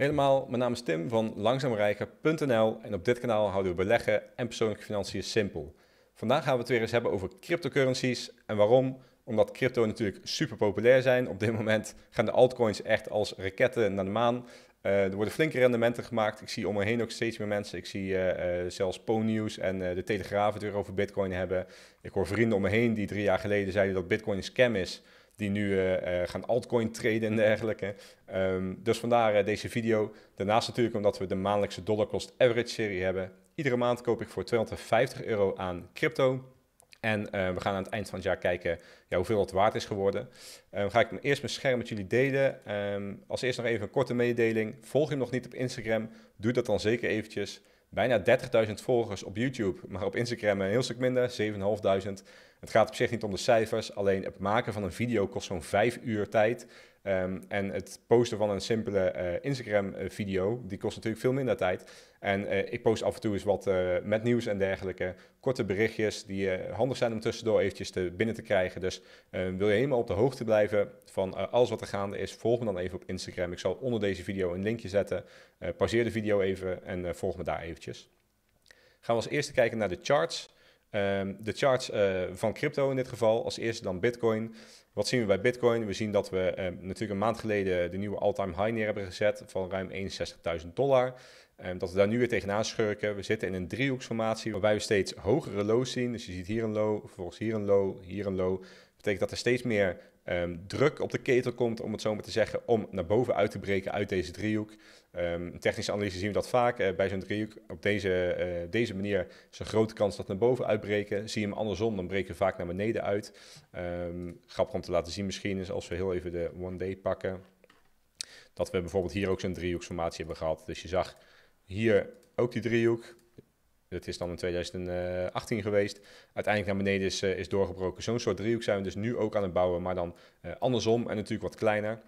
Helemaal, mijn naam is Tim van langzaamrijker.nl en op dit kanaal houden we beleggen en persoonlijke financiën simpel. Vandaag gaan we het weer eens hebben over cryptocurrencies en waarom? Omdat crypto natuurlijk super populair zijn. Op dit moment gaan de altcoins echt als raketten naar de maan. Uh, er worden flinke rendementen gemaakt. Ik zie om me heen ook steeds meer mensen. Ik zie uh, uh, zelfs Po-nieuws en de Telegraaf het weer over bitcoin hebben. Ik hoor vrienden om me heen die drie jaar geleden zeiden dat bitcoin een scam is die nu uh, gaan altcoin traden en dergelijke. Um, dus vandaar uh, deze video. Daarnaast natuurlijk omdat we de maandelijkse dollar cost average serie hebben. Iedere maand koop ik voor 250 euro aan crypto. En uh, we gaan aan het eind van het jaar kijken ja, hoeveel het waard is geworden. Um, ga ik eerst mijn scherm met jullie delen. Um, als eerst nog even een korte mededeling. Volg je hem nog niet op Instagram? Doe dat dan zeker eventjes bijna 30.000 volgers op YouTube, maar op Instagram een heel stuk minder, 7.500. Het gaat op zich niet om de cijfers, alleen het maken van een video kost zo'n 5 uur tijd. Um, en het posten van een simpele uh, Instagram-video, die kost natuurlijk veel minder tijd. En uh, ik post af en toe eens wat met nieuws en dergelijke. Korte berichtjes die handig zijn om tussendoor eventjes te, binnen te krijgen. Dus ehm, wil je helemaal op de hoogte blijven van alles wat er gaande is, volg me dan even op Instagram. Ik zal onder deze video een linkje zetten. pauzeer de video even en volg me daar eventjes. Gaan we als eerste kijken naar de charts. Um, de charts uh, van crypto in dit geval, als eerste dan Bitcoin. Wat zien we bij Bitcoin? We zien dat we uh, natuurlijk een maand geleden de nieuwe all-time high neer hebben gezet van ruim 61.000 dollar. Um, dat we daar nu weer tegenaan schurken. We zitten in een driehoeksformatie waarbij we steeds hogere lows zien. Dus je ziet hier een low, vervolgens hier een low, hier een low. Dat betekent dat er steeds meer um, druk op de ketel komt, om het zo maar te zeggen, om naar boven uit te breken uit deze driehoek. Um, technische analyse zien we dat vaak uh, bij zo'n driehoek. Op deze, uh, deze manier is een grote kans dat naar boven uitbreken. Zie je hem andersom, dan breken we vaak naar beneden uit. Um, grappig om te laten zien misschien is als we heel even de one day pakken. Dat we bijvoorbeeld hier ook zo'n driehoeksformatie hebben gehad. Dus je zag hier ook die driehoek. Dat is dan in 2018 geweest. Uiteindelijk naar beneden is, uh, is doorgebroken. Zo'n soort driehoek zijn we dus nu ook aan het bouwen, maar dan uh, andersom en natuurlijk wat kleiner.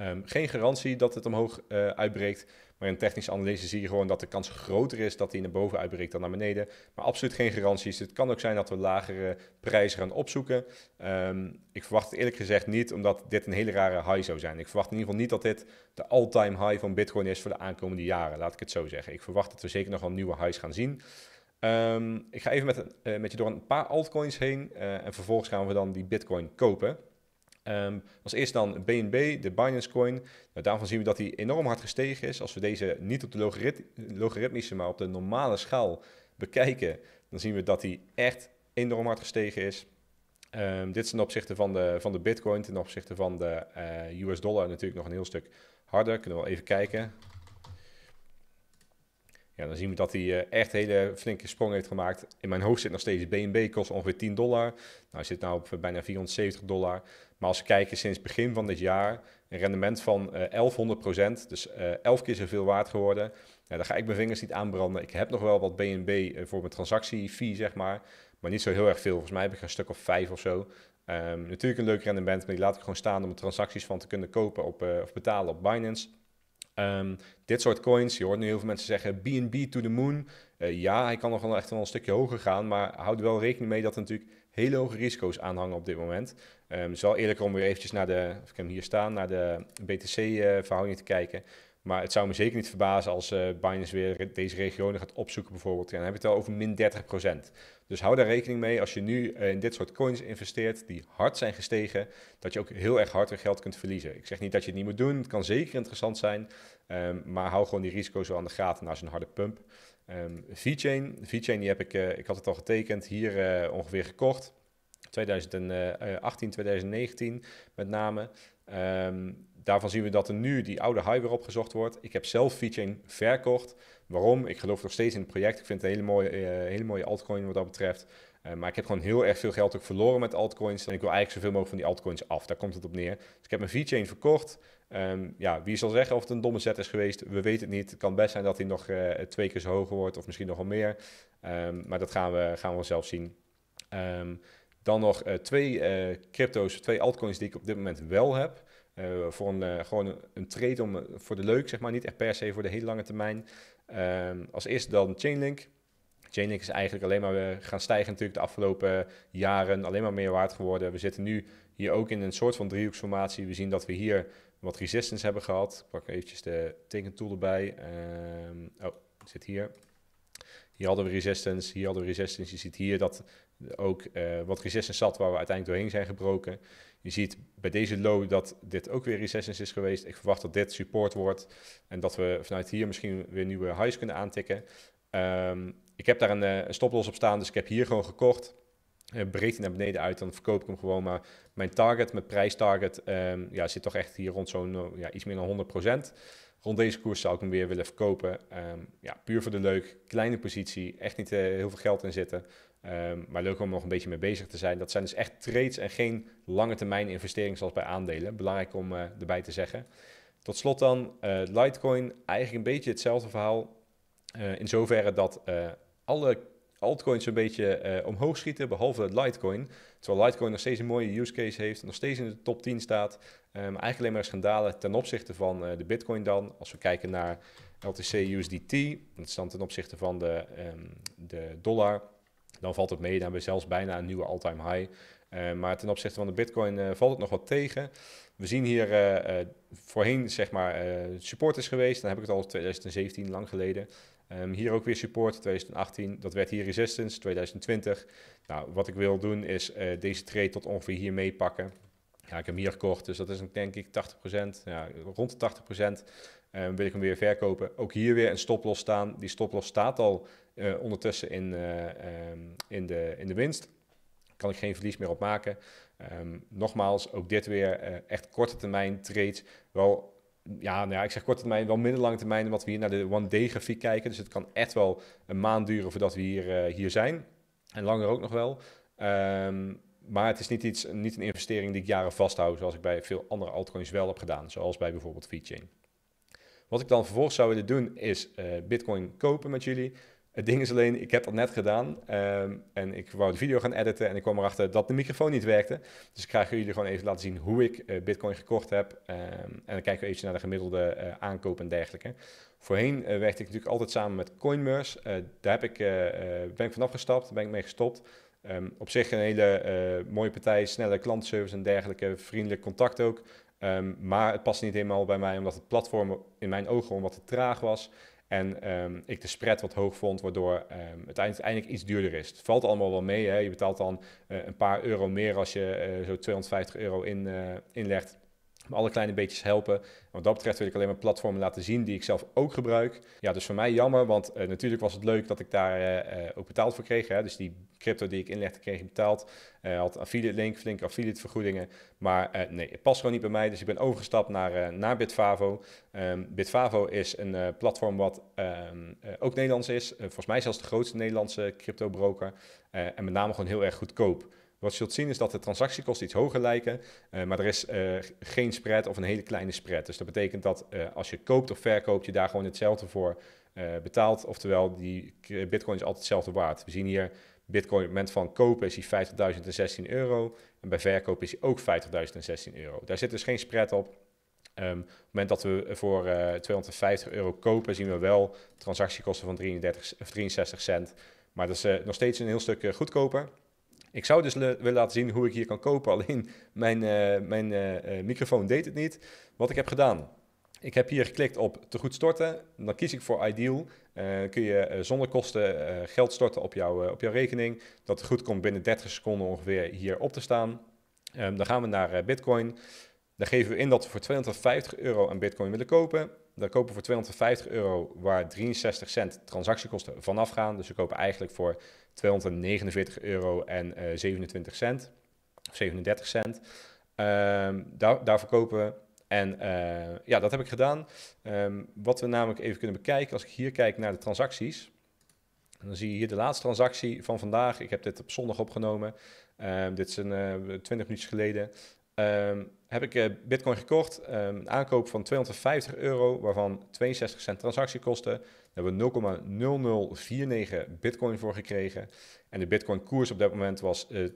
Um, geen garantie dat het omhoog uh, uitbreekt, maar in technische analyse zie je gewoon dat de kans groter is dat hij naar boven uitbreekt dan naar beneden. Maar absoluut geen garanties. Het kan ook zijn dat we lagere prijzen gaan opzoeken. Um, ik verwacht het eerlijk gezegd niet, omdat dit een hele rare high zou zijn. Ik verwacht in ieder geval niet dat dit de all-time high van Bitcoin is voor de aankomende jaren, laat ik het zo zeggen. Ik verwacht dat we zeker nog wel nieuwe highs gaan zien. Um, ik ga even met, uh, met je door een paar altcoins heen uh, en vervolgens gaan we dan die Bitcoin kopen. Um, als eerste dan BNB, de Binance Coin. Nou, daarvan zien we dat die enorm hard gestegen is. Als we deze niet op de logarit logaritmische, maar op de normale schaal bekijken, dan zien we dat die echt enorm hard gestegen is. Um, dit is ten opzichte van de, van de Bitcoin, ten opzichte van de uh, US dollar natuurlijk nog een heel stuk harder. Kunnen we wel even kijken. Ja, dan zien we dat hij uh, echt hele flinke sprong heeft gemaakt. In mijn hoofd zit nog steeds BNB, kost ongeveer 10 dollar. Nou, hij zit nu op bijna 470 dollar. Maar als we kijken sinds begin van dit jaar, een rendement van uh, 1100% dus uh, eh, 11 keer zoveel waard geworden. Ja, daar ga ik mijn vingers niet aanbranden. Ik heb nog wel wat BNB voor mijn transactiefee, zeg maar. Maar niet zo heel erg veel. Volgens mij heb ik een stuk of vijf of zo. Um, natuurlijk een leuk rendement, maar die laat ik gewoon staan om transacties van te kunnen kopen op, of betalen op Binance. Um, dit soort coins, je hoort nu heel veel mensen zeggen BNB to the moon. Uh, ja, hij kan nog wel echt wel een stukje hoger gaan, maar houd wel rekening mee dat er natuurlijk hele hoge risico's aanhangen op dit moment. Um, het is wel eerlijker om weer eventjes naar de, ik heb hem hier staan, naar de BTC-verhouding uh, te kijken. Maar het zou me zeker niet verbazen als uh, Binance weer deze regionen gaat opzoeken bijvoorbeeld. Ja, dan heb je het al over min 30%. Dus hou daar rekening mee als je nu uh, in dit soort coins investeert die hard zijn gestegen, dat je ook heel erg hard geld kunt verliezen. Ik zeg niet dat je het niet moet doen, het kan zeker interessant zijn, um, maar hou gewoon die risico's wel aan de gaten na zo'n harde pump. Um, VeChain, VeChain die heb ik, uh, ik had het al getekend, hier ongeveer gekocht. 2018, 2019 met name. Um, daarvan zien we dat er nu die oude high weer opgezocht wordt. Ik heb zelf VeChain verkocht. Waarom? Ik geloof nog steeds in het project. Ik vind het een hele mooie, uh, hele mooie altcoin wat dat betreft. Uh, maar ik heb gewoon heel erg veel geld ook verloren met altcoins. En ik wil eigenlijk zoveel mogelijk van die altcoins af. Daar komt het op neer. Dus ik heb mijn VeChain verkocht. Um, ja, wie zal zeggen of het een domme zet is geweest? We weten het niet. Het kan best zijn dat hij nog uh, twee keer zo hoger wordt. Of misschien nog wel meer. Um, maar dat gaan we, gaan we zelf zien. Um, dan nog twee crypto's, twee altcoins die ik op dit moment wel heb. Uh, voor een, uh, gewoon een, trade om, voor de leuk, zeg maar, niet echt per se voor de hele lange termijn. Um, als eerste dan Chainlink. Chainlink is eigenlijk alleen maar gaan stijgen natuurlijk de afgelopen jaren, alleen maar meer waard geworden. We zitten nu hier ook in een soort van driehoeksformatie. We zien dat we hier wat resistance hebben gehad. Ik pak eventjes de tekentool erbij. Um, oh, zit hier. Hier hadden we resistance, hier hadden we resistance. Je ziet hier dat ook uh, wat resistance zat waar we uiteindelijk doorheen zijn gebroken. Je ziet bij deze low dat dit ook weer resistance is geweest. Ik verwacht dat dit support wordt en dat we vanuit hier misschien weer nieuwe highs kunnen aantikken. Um, ik heb daar een, uh, een stoploss op staan, dus ik heb hier gewoon gekocht. Uh, breed naar beneden uit, dan verkoop ik hem gewoon. Maar mijn target, mijn prijstarget, um, ja, zit toch echt hier rond zo'n ja, iets meer dan 100%. Rond deze koers zou ik hem weer willen verkopen. Um, ja, puur voor de leuk. Kleine positie. Echt niet uh, heel veel geld in zitten. Um, maar leuk om nog een beetje mee bezig te zijn. Dat zijn dus echt trades en geen lange termijn investeringen zoals bij aandelen. Belangrijk om uh, erbij te zeggen. Tot slot dan uh, Litecoin. Eigenlijk een beetje hetzelfde verhaal. in zoverre dat alle altcoins een beetje omhoog schieten, behalve Litecoin. Terwijl Litecoin nog steeds een mooie use case heeft, nog steeds in de top 10 staat. Um, eigenlijk alleen maar schandalen ten opzichte van uh, de Bitcoin dan. Als we kijken naar LTC USDT, dat is dan ten opzichte van de, um, de dollar, dan valt het mee. Dan hebben we zelfs bijna een nieuwe all-time high. Maar ten opzichte van de Bitcoin valt het nog wat tegen. We zien hier voorheen zeg maar support is geweest. Dan heb ik het al 2017, lang geleden. Um, hier ook weer support 2018. Dat werd hier resistance 2020. Nou, wat ik wil doen is deze trade tot ongeveer hier meepakken. Ja, ik heb hem hier gekocht, dus dat is denk ik 80%. Ja, rond de 80% uh, ehm, wil ik hem weer verkopen. Ook hier weer een stoploss staan. Die stoploss staat al ondertussen in, um, in, de, in de winst. Kan ik geen verlies meer op maken. Um, nogmaals, ook dit weer uh, echt korte termijn trades. Wel, ja, nou ja, ik zeg korte termijn, wel middellange termijn, wat we hier naar de one-day grafiek kijken. Dus het kan echt wel een maand duren voordat we hier, hier zijn. En langer ook nog wel. Um, maar het is niet, iets, niet een investering die ik jaren vasthoud, zoals ik bij veel andere altcoins wel heb gedaan, zoals bij bijvoorbeeld VeChain. Wat ik dan vervolgens zou willen doen, is uh, Bitcoin kopen met jullie. Het ding is alleen, ik heb dat net gedaan um, en ik wou de video gaan editen en ik kwam erachter dat de microfoon niet werkte. Dus ik ga jullie gewoon even laten zien hoe ik uh, Bitcoin gekocht heb. Um, en dan kijken we even naar de gemiddelde uh, aankoop en dergelijke. Voorheen werkte ik natuurlijk altijd samen met CoinMers. daar heb ik, ben ik vanaf gestapt, ben ik mee gestopt. Um, op zich een hele mooie partij, snelle klantenservice en dergelijke, vriendelijk contact ook. Maar het past niet helemaal bij mij, omdat het platform in mijn ogen wat te traag was. En um, ik de spread wat hoog vond, waardoor het uiteindelijk iets duurder is. Het valt allemaal wel mee. Hè? Je betaalt dan uh, een paar euro meer als je uh, zo 250 euro in, inlegt alle kleine beetjes helpen. Wat dat betreft wil ik alleen maar platformen laten zien die ik zelf ook gebruik. Ja, dus voor mij jammer, want uh, natuurlijk was het leuk dat ik daar uh, ook betaald voor kreeg. Hè? Dus die crypto die ik inlegde, kreeg ik betaald. Uh, had affiliate link, flinke affiliate vergoedingen. Maar nee, het past gewoon niet bij mij. Dus ik ben overgestapt naar, naar Bitfavo. Um, Bitfavo is een platform wat um, ook Nederlands is. volgens mij zelfs de grootste Nederlandse crypto broker. en met name gewoon heel erg goedkoop. Wat je zult zien is dat de transactiekosten iets hoger lijken, uh, maar er is uh, geen spread of een hele kleine spread. Dus dat betekent dat uh, als je koopt of verkoopt, je daar gewoon hetzelfde voor betaalt. Oftewel, die bitcoin is altijd hetzelfde waard. We zien hier bitcoin op het moment van kopen is die 50.016 euro en bij verkoop is die ook 50.016 euro. Daar zit dus geen spread op. Um, op het moment dat we voor 250 euro kopen, zien we wel transactiekosten van 33, 63 cent. Maar dat is nog steeds een heel stuk goedkoper. Ik zou dus willen laten zien hoe ik hier kan kopen, alleen mijn, uh, mijn uh, microfoon deed het niet. Wat ik heb gedaan, ik heb hier geklikt op te goed storten. Dan kies ik voor Ideal. Uh, kun je zonder kosten geld storten op, op jouw rekening. Dat goed komt binnen 30 seconden ongeveer hier op te staan. Um, dan gaan we naar Bitcoin. Dan geven we in dat we voor 250 euro een Bitcoin willen kopen. Dan kopen we voor 250 euro waar 63 cent transactiekosten vanaf gaan. Dus we kopen eigenlijk voor 249 euro en uh, 27 cent. 37 cent. Um, daar, daar verkopen we. En uh, ja, dat heb ik gedaan. Um, wat we namelijk even kunnen bekijken, als ik hier kijk naar de transacties. Dan zie je hier de laatste transactie van vandaag. Ik heb dit op zondag opgenomen. Um, dit is een uh, 20 minuutjes geleden. Um, heb ik uh, Bitcoin gekocht. Um, een aankoop van 250 euro, waarvan 62 cent transactiekosten. Daar hebben we 0,0049 Bitcoin voor gekregen. En de Bitcoin koers op dat moment was uh, eh,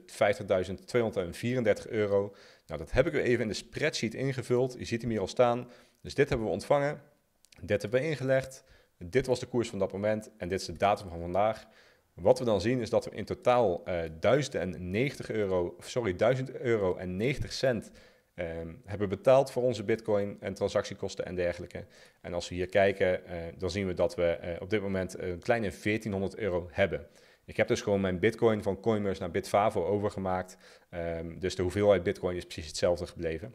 50.234 euro. Nou, dat heb ik weer even in de spreadsheet ingevuld. Je ziet hem hier al staan. Dus dit hebben we ontvangen. Dit hebben we ingelegd. Dit was de koers van dat moment. En dit is de datum van vandaag. Wat we dan zien is dat we in totaal uh, 1090 euro, sorry, 1000 euro en 90 cent ehm, hebben betaald voor onze bitcoin en transactiekosten en dergelijke. En als we hier kijken, dan zien we dat we op dit moment een kleine 1400 euro hebben. Ik heb dus gewoon mijn bitcoin van Coinmerce naar Bitfavo overgemaakt. Um, dus de hoeveelheid bitcoin is precies hetzelfde gebleven.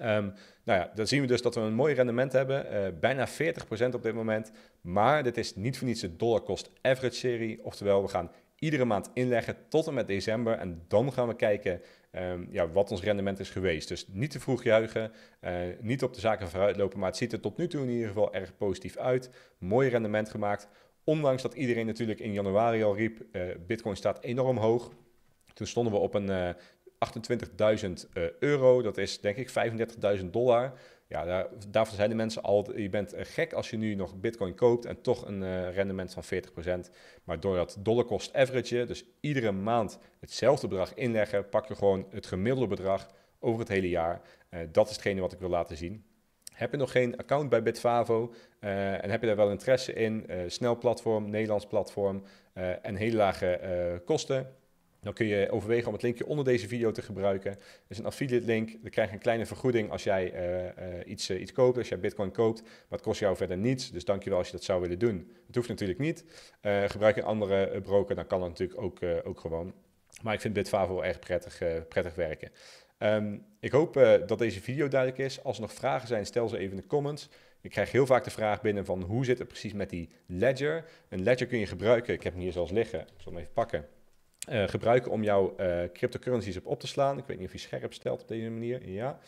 Um, nou ja, dan zien we dus dat we een mooi rendement hebben, uh, bijna 40% op dit moment. Maar dit is niet voor niets de dollar cost average serie. Oftewel, we gaan iedere maand inleggen tot en met december. En dan gaan we kijken um, ja, wat ons rendement is geweest. Dus niet te vroeg juichen, uh, niet op de zaken vooruit lopen. Maar het ziet er tot nu toe in ieder geval erg positief uit. Mooi rendement gemaakt. Ondanks dat iedereen natuurlijk in januari al riep, uh, Bitcoin staat enorm hoog. Toen stonden we op een 28.000 uh, euro. Dat is denk ik 35.000 dollar. Ja, daar, zijn de mensen al, je bent gek als je nu nog bitcoin koopt en toch een uh, rendement van 40%. Maar door dat dollar cost average, dus iedere maand hetzelfde bedrag inleggen, pak je gewoon het gemiddelde bedrag over het hele jaar. Dat is hetgene wat ik wil laten zien. Heb je nog geen account bij Bitfavo en heb je daar wel interesse in, snel platform, Nederlands platform en hele lage kosten, dan kun je overwegen om het linkje onder deze video te gebruiken. Het is een affiliate link. Dan krijg je een kleine vergoeding als jij uh, uh, iets, uh, iets koopt, als jij bitcoin koopt. Maar het kost jou verder niets. Dus dankjewel als je dat zou willen doen. Het hoeft natuurlijk niet. gebruik een andere broker, dan kan dat natuurlijk ook, ook gewoon. Maar ik vind Bitfavo erg prettig, prettig werken. Um, ik hoop dat deze video duidelijk is. Als er nog vragen zijn, stel ze even in de comments. Ik krijg heel vaak de vraag binnen van hoe zit het precies met die ledger. Een ledger kun je gebruiken. Ik heb hem hier zelfs liggen. Ik zal hem even pakken. Uh, gebruiken om jouw uh, cryptocurrencies op op te slaan. Ik weet niet of je scherp stelt op deze manier. Ja.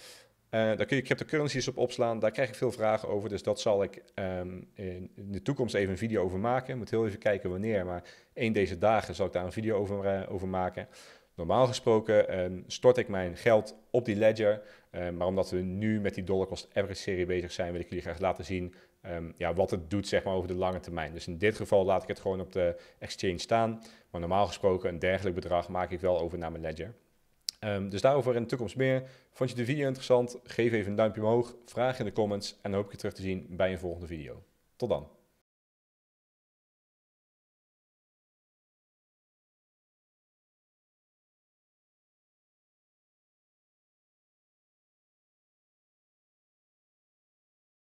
Uh, daar kun je cryptocurrencies op opslaan. Daar krijg ik veel vragen over. Dus dat zal ik um, in, de toekomst even een video over maken. Ik moet heel even kijken wanneer. Maar één deze dagen zal ik daar een video over, over maken. Normaal gesproken um, stort ik mijn geld op die ledger. maar omdat we nu met die dollar cost average serie bezig zijn, wil ik jullie graag laten zien um, ja, wat het doet zeg maar, over de lange termijn. Dus in dit geval laat ik het gewoon op de exchange staan. Maar normaal gesproken een dergelijk bedrag maak ik wel over naar mijn ledger. Um, dus daarover in de toekomst meer. Vond je de video interessant? Geef even een duimpje omhoog, vraag in de comments en dan hoop ik je terug te zien bij een volgende video. Tot dan.